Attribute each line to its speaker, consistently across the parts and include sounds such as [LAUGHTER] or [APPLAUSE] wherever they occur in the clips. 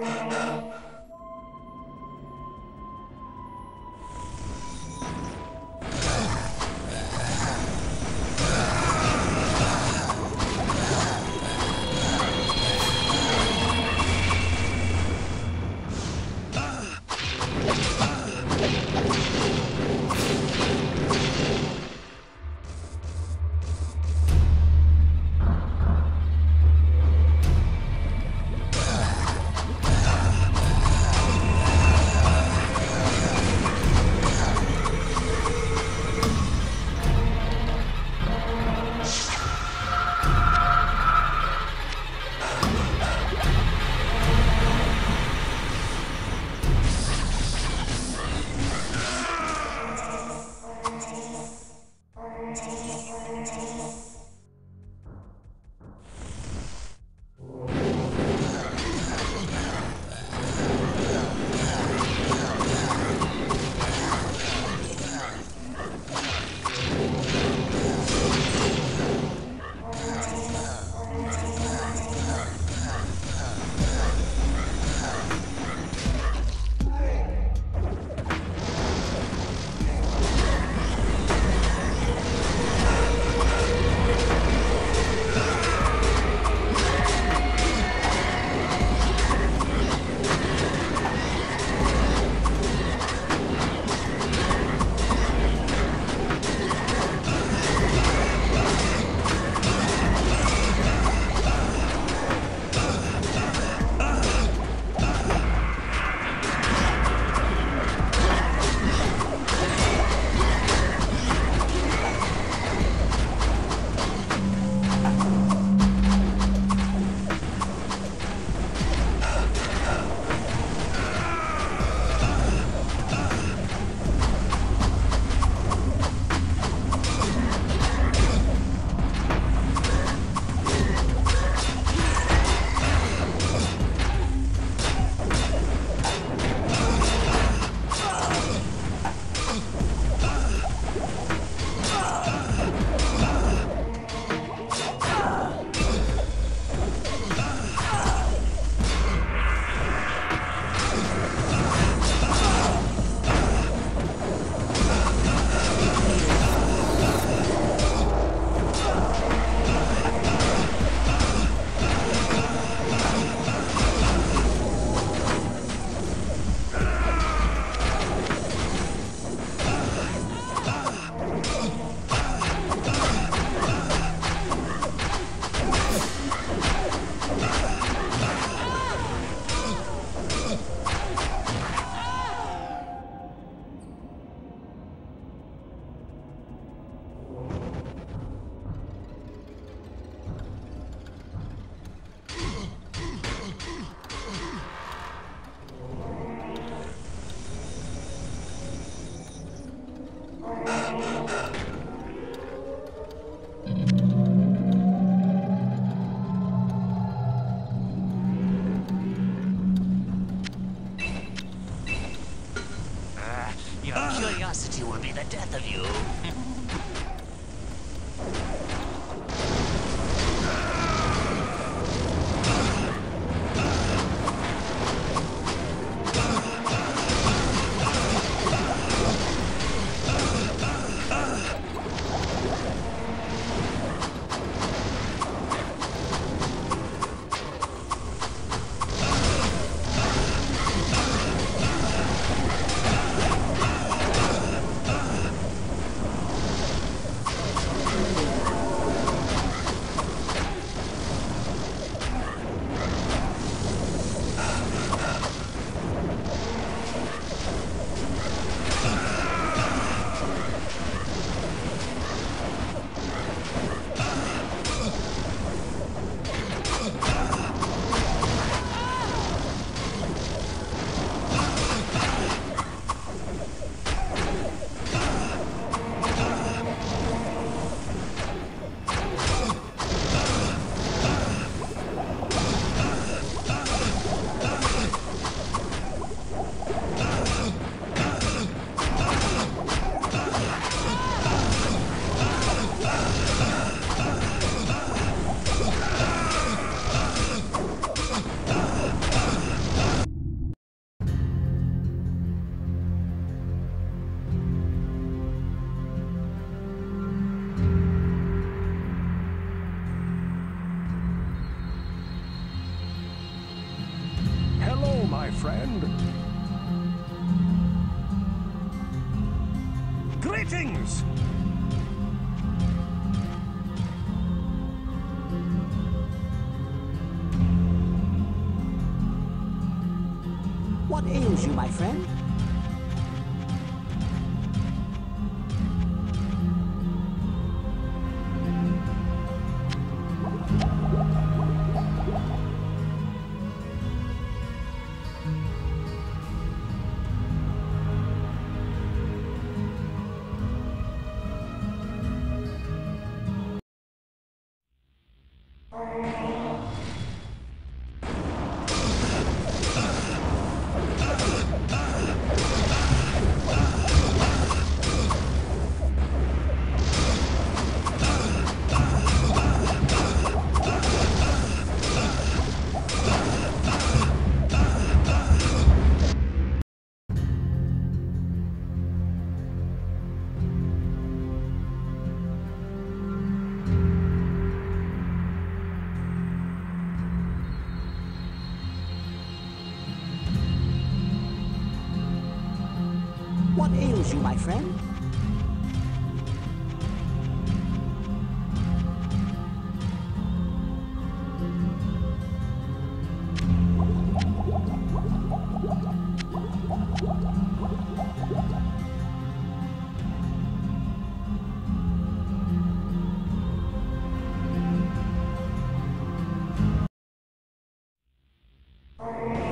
Speaker 1: Uh, your Uh, curiosity will be the death of you. [LAUGHS] What ails you, my friend? What ails you, my friend?
Speaker 2: I'm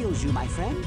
Speaker 1: ails you, my friend?